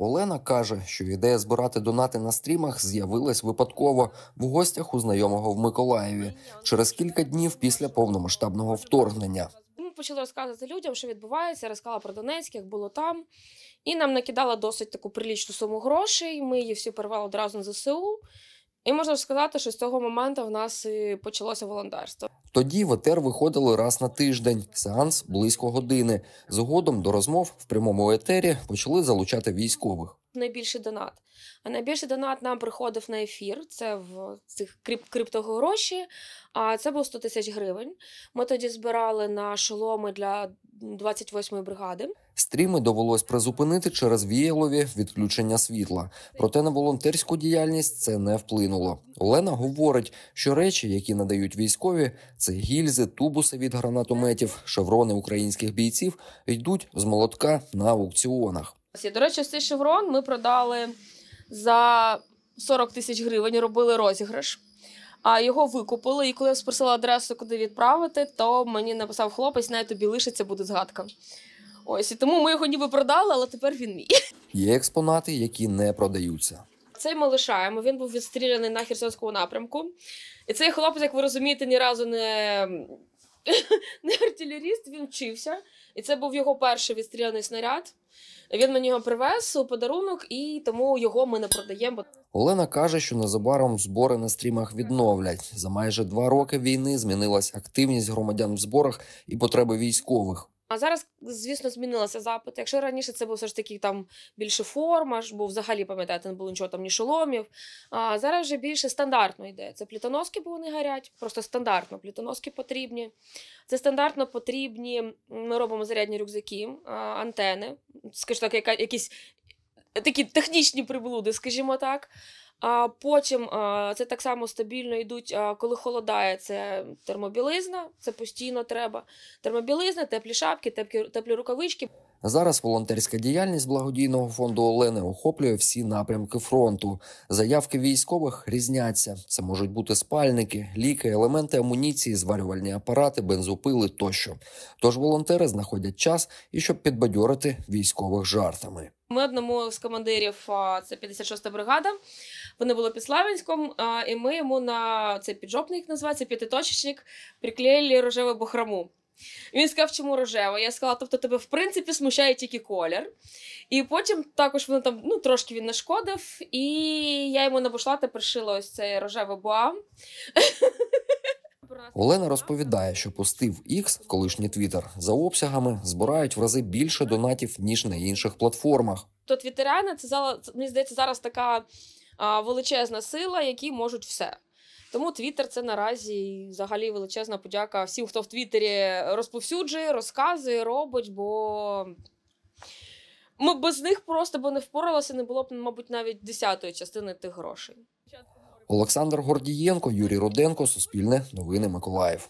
Олена каже, що ідея збирати донати на стрімах з'явилась випадково в гостях у знайомого в Миколаєві через кілька днів після повномасштабного вторгнення. Ми почали розказувати людям, що відбувається. Розказала про Донецьк, як було там. І нам накидала досить таку прилічну суму грошей. Ми її всі перевели одразу на ЗСУ. І можна сказати, що з цього моменту в нас і почалося волонтерство. Тоді в етер виходили раз на тиждень, сеанс близько години. Згодом до розмов в прямому етері почали залучати військових. Найбільший донат. А найбільший донат нам приходив на ефір. Це в цих крип- криптогроші. А це був 100 тисяч гривень. Ми тоді збирали на шоломи для 28-ї бригади. Стріми довелось призупинити через віялові відключення світла. Проте на волонтерську діяльність це не вплинуло. Олена говорить, що речі, які надають військові, це гільзи, тубуси від гранатометів, шеврони українських бійців, йдуть з молотка на аукціонах. До речі, цей шеврон ми продали за 40 тисяч гривень, робили розіграш. А його викупили, і коли я спросила адресу, куди відправити, то мені написав хлопець, най тобі лишиться, буде згадка. Ось і тому ми його ніби продали, але тепер він мій. Є експонати, які не продаються. Цей ми лишаємо. Він був відстріляний на Херсонському напрямку. І цей хлопець, як ви розумієте, ні разу не, не артилеріст, він вчився. І це був його перший відстріляний снаряд. Він мені його привез у подарунок, і тому його ми не продаємо. Олена каже, що незабаром збори на стрімах відновлять. За майже два роки війни змінилась активність громадян в зборах і потреби військових. А зараз, звісно, змінилося запит. Якщо раніше це був все ж таки там більше форма, ж, бо взагалі, пам'ятаєте, не було нічого там, ні шоломів. А зараз вже більше стандартно йде. Це плітоноски, бо вони гарять, просто стандартно. Плітоноски потрібні. Це стандартно потрібні. Ми робимо зарядні рюкзаки, антени, скажімо так, яка, якісь такі технічні приблуди, скажімо так. А потім це так само стабільно йдуть, коли холодає, це термобілизна, це постійно треба. Термобілизна, теплі шапки, теплі, теплі рукавички. Зараз волонтерська діяльність благодійного фонду Олени охоплює всі напрямки фронту. Заявки військових різняться. Це можуть бути спальники, ліки, елементи амуніції, зварювальні апарати, бензопили тощо. Тож волонтери знаходять час і щоб підбадьорити військових жартами. Ми одному з командирів, це 56-та бригада. Вони були під Славянськом, і ми йому на цей піджопник називається п'ятиточечник, приклеїли рожеву бахрому. Він сказав, чому рожева. Я сказала, тобто тебе в принципі смущає тільки колір. І потім також воно там ну, трошки він нашкодив, і я йому на бушлати пришила ось цей рожевий буа. Олена розповідає, що пости в X, колишній Твіттер, за обсягами збирають в рази більше донатів ніж на інших платформах. То твіттеряни це мені здається зараз така величезна сила, які можуть все. Тому Твіттер це наразі взагалі величезна подяка всім, хто в Твіттері розповсюджує, розказує, робить, бо ми без них просто б не впоралися, не було б, мабуть, навіть десятої частини тих грошей. Олександр Гордієнко, Юрій Руденко, Суспільне, Новини Миколаїв.